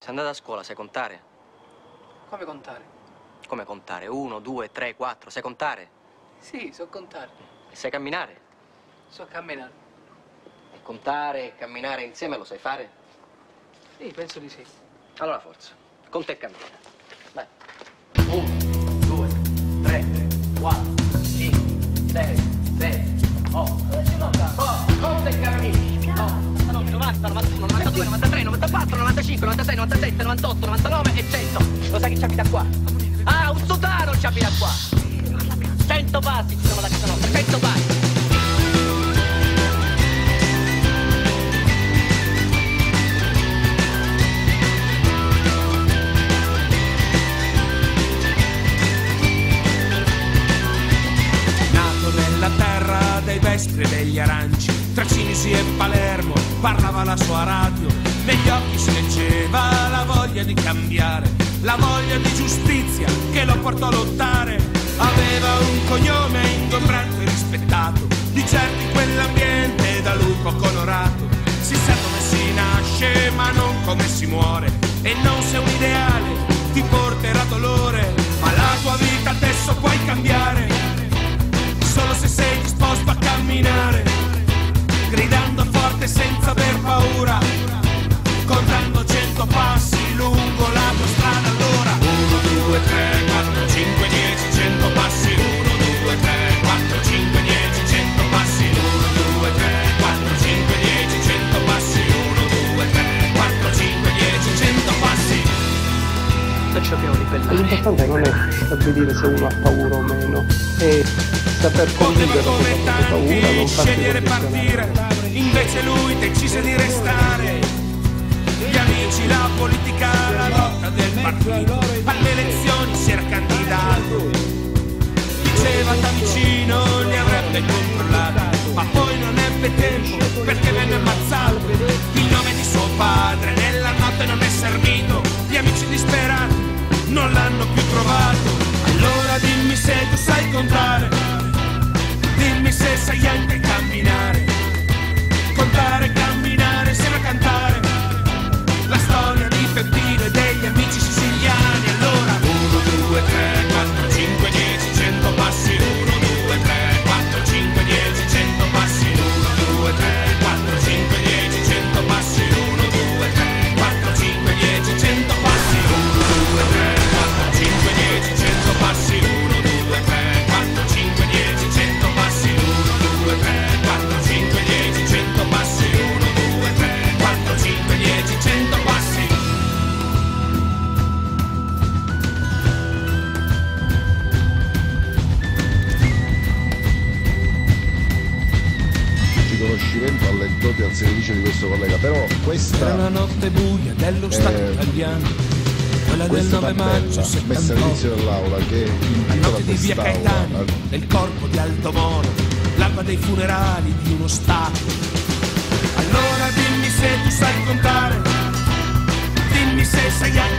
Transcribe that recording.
Sei andata a scuola, sai contare? Come contare? Come contare? Uno, due, tre, quattro, sai contare? Sì, so contare. E sai camminare? So camminare. E contare e camminare insieme lo sai fare? Sì, penso di sì. Allora forza, conta e cammina. Dai. Uno, due, tre, quattro, cinque, sei, sette, otto. Oh, conta e cammina. Oh. 90, 91, 92, 93, 94, 95, 96, 97, 98, 99 e 100. Lo sai chi ci abita qua? Ah, un sotaro ci abita qua. 100 passi ci sono da casa nostra, 100 passi. Dei vespri e degli aranci, tra Cinisi e Palermo parlava la sua radio, negli occhi si leggeva la voglia di cambiare, la voglia di giustizia che lo portò a lottare. Aveva un cognome ingombrante e rispettato, di certo in quell'ambiente da lui poco onorato. Si sa come si nasce ma non come si muore, e non se un ideale ti porterà dolore, ma la tua vita adesso puoi cambiare solo se sei disposto a camminare, gridando forte senza lungo la tua strada allora. 1, 2, 3, 4, 5, 10, 100 passi, 1, 2, 3, 4, 5, 10, 100 passi, 1, 2, 3, 4, 5, 10, 100 passi, 1, 2, 3, 4, 5, 10, 100 passi. Perciò abbiamo ribellare. L'importante non è stabilire se uno ha paura o meno, è saper Poteva convivere con come questa paura, non scegliere partire, invece lui decise di restare. Gli amici, la politica, la partito, alle elezioni si era candidato. Diceva da vicino li avrebbe controllati, ma poi non ebbe tempo perché venne ammazzato. Il nome di suo padre nella notte non è servito, gli amici disperati non l'hanno più trovato. Allora dimmi se tu sai contare, doti al servizio di questo collega, però Era la questa, notte buia dello Stato Eh, italiano, quella del questa 9 maggio messa all'inizio 78, dell'aula che intitola notte di via Caetano, nel corpo di Aldo Moro, l'alba dei funerali di uno Stato. Allora dimmi se tu sai contare, dimmi se sai anche.